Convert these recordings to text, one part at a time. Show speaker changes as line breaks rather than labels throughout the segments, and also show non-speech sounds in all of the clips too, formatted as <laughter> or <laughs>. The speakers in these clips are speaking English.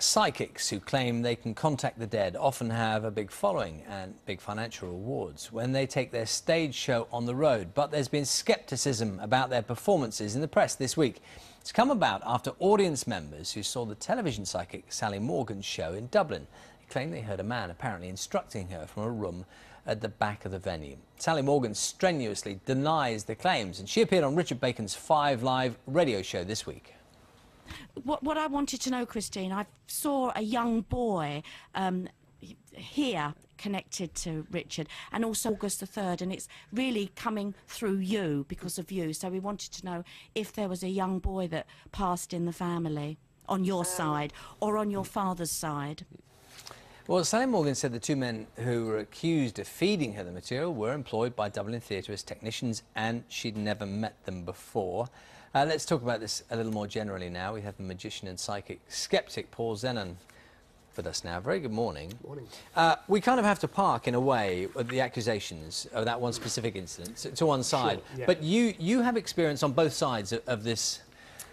Psychics who claim they can contact the dead often have a big following and big financial rewards when they take their stage show on the road. But there's been skepticism about their performances in the press this week. It's come about after audience members who saw the television psychic Sally Morgan's show in Dublin claim they heard a man apparently instructing her from a room at the back of the venue. Sally Morgan strenuously denies the claims and she appeared on Richard Bacon's Five Live radio show this week
what, what I wanted to know, Christine, I saw a young boy um, here connected to Richard and also August the 3rd and it's really coming through you because of you. So we wanted to know if there was a young boy that passed in the family on your um, side or on your father's side.
Well, Sally Morgan said the two men who were accused of feeding her the material were employed by Dublin Theatre as technicians and she'd never met them before. Uh, let's talk about this a little more generally now. We have the magician and psychic skeptic Paul Zenon with us now. Very good morning.
Good Morning.
Uh, we kind of have to park, in a way, the accusations of that one specific incident to, to one side. Sure, yeah. But you, you have experience on both sides of, of this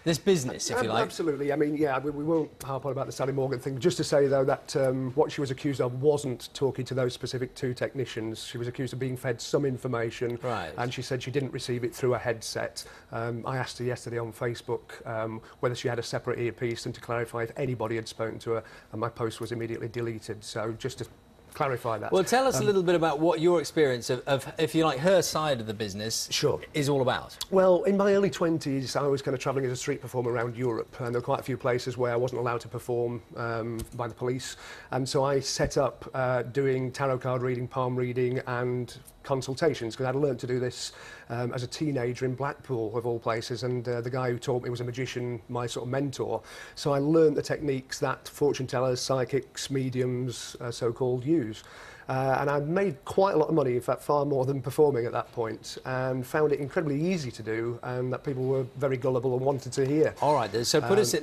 this business, if you like.
Absolutely. I mean, yeah, we, we won't harp on about the Sally Morgan thing. Just to say, though, that um, what she was accused of wasn't talking to those specific two technicians. She was accused of being fed some information.
Right.
And she said she didn't receive it through a headset. Um, I asked her yesterday on Facebook um, whether she had a separate earpiece and to clarify if anybody had spoken to her, and my post was immediately deleted. So just to clarify that.
Well, tell us um, a little bit about what your experience of, of, if you like, her side of the business
sure.
is all about.
Well, in my early 20s, I was kind of travelling as a street performer around Europe, and there were quite a few places where I wasn't allowed to perform um, by the police, and so I set up uh, doing tarot card reading, palm reading, and consultations because I'd learned to do this um, as a teenager in Blackpool, of all places, and uh, the guy who taught me was a magician, my sort of mentor. So I learned the techniques that fortune tellers, psychics, mediums, uh, so-called, use. Uh, and I made quite a lot of money, in fact, far more than performing at that point, and found it incredibly easy to do, and that people were very gullible and wanted to hear.
All right, so put um, us,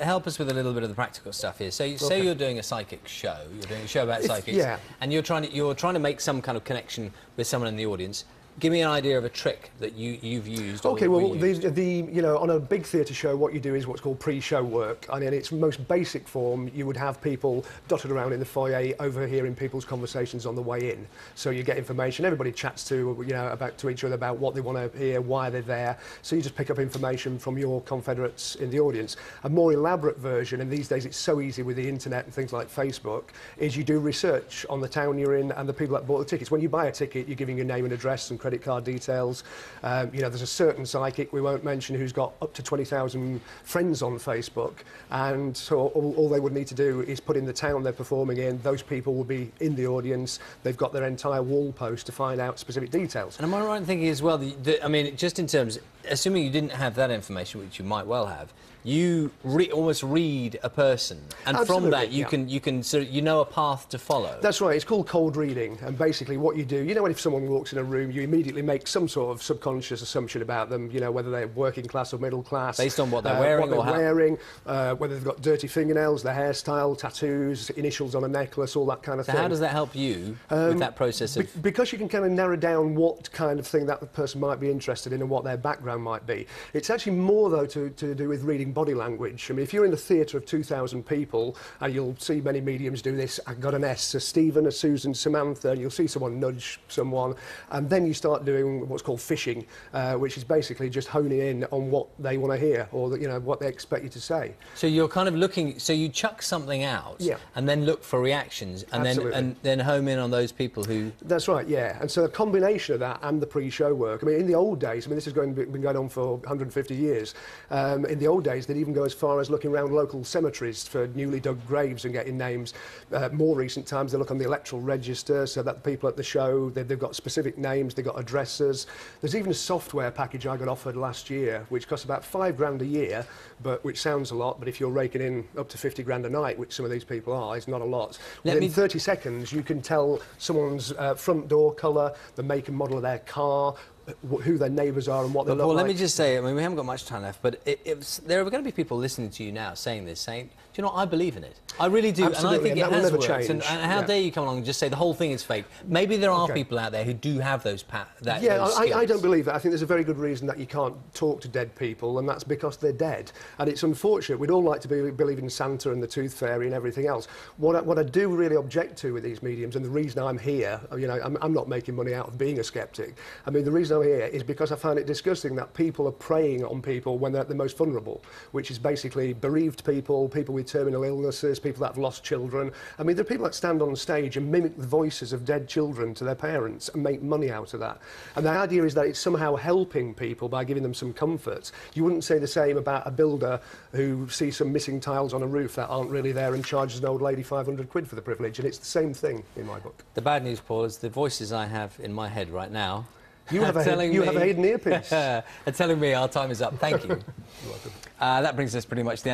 help us with a little bit of the practical stuff here. So, okay. say you're doing a psychic show, you're doing a show about psychics,
yeah.
and you're trying to you're trying to make some kind of connection with someone in the audience. Give me an idea of a trick that you, you've used.
Okay, well, the, the, you know, on a big theatre show, what you do is what's called pre-show work. And in its most basic form, you would have people dotted around in the foyer overhearing people's conversations on the way in. So you get information, everybody chats to, you know, about, to each other about what they want to hear, why they're there. So you just pick up information from your confederates in the audience. A more elaborate version, and these days it's so easy with the internet and things like Facebook, is you do research on the town you're in and the people that bought the tickets. When you buy a ticket, you're giving your name and address and credit card details. Um, you know, there's a certain psychic we won't mention who's got up to 20,000 friends on Facebook, and so all, all they would need to do is put in the town they're performing in. Those people will be in the audience. They've got their entire wall post to find out specific details.
And am I right in thinking as well? That, I mean, just in terms, assuming you didn't have that information, which you might well have, you re almost read a person, and
Absolutely,
from that you
yeah.
can you can sort of, you know a path to follow.
That's right. It's called cold reading, and basically what you do, you know, when if someone walks in a room, you immediately make some sort of subconscious assumption about them. You know, whether they're working class or middle class,
based on what they're uh, wearing,
what they're wearing, uh, whether they've got dirty fingernails, their hairstyle, tattoos, initials on a necklace, all that kind of
so
thing.
How does that help you um, with that process of?
Be because you can kind of narrow down what kind of thing that person might be interested in and what their background might be. It's actually more though to, to do with reading body language. I mean, if you're in a theatre of 2,000 people, and you'll see many mediums do this, I've got an S, a Stephen, a Susan, Samantha, and you'll see someone nudge someone, and then you start doing what's called fishing, uh, which is basically just honing in on what they want to hear, or you know what they expect you to say.
So you're kind of looking, so you chuck something out,
yeah.
and then look for reactions, and
Absolutely.
then and then home in on those people who.
That's right, yeah. And so a combination of that and the pre-show work. I mean, in the old days, I mean, this is going, been going on for 150 years. Um, in the old days, they'd even go as far as looking around local cemeteries for newly dug graves and getting names. Uh, more recent times, they look on the electoral register so that the people at the show, they, they've got specific names, they've got addresses. There's even a software package I got offered last year, which costs about five grand a year, but which sounds a lot, but if you're raking in up to 50 grand a night, which some of these people are, it's not a lot. Let Within 30 seconds, you can tell someone's uh, front door colour, the make and model of their car, who their neighbours are and what they
But
look
Paul,
like.
let me just say, I mean, we haven't got much time left, but it, there are going to be people listening to you now saying this, saying, do you know what, I believe in it. I really do, and I
Absolutely,
think
and
it
that will
has
never
worked. And,
change.
and how
Yeah.
dare you come along and just say the whole thing is fake? Maybe there are
Okay.
people out there who do have those that
Yeah,
those
I, I don't believe that. I think there's a very good reason that you can't talk to dead people, and that's because they're dead. And it's unfortunate. We'd all like to be, believe in Santa and the Tooth Fairy and everything else. What I, what I do really object to with these mediums, and the reason I'm here, you know, I'm, I'm not making money out of being a skeptic. I mean, the reason I'm here is because I find it disgusting that people are preying on people when they're at the most vulnerable, which is basically bereaved people, people with terminal illnesses, people that have lost children. I mean, there are people that stand on stage and mimic the voices of dead children to their parents and make money out of that. And the idea is that it's somehow helping people by giving them some comfort. You wouldn't say the same about a builder who sees some missing tiles on a roof that aren't really there and charges an old lady 500 quid for the privilege. And it's the same thing in my book.
The bad news, Paul, is the voices I have in my head right now. <laughs>
You have a, you
me,
have a hidden earpiece. <laughs>
telling me our time is up. Thank you. <laughs> uh, that brings us pretty much to the end.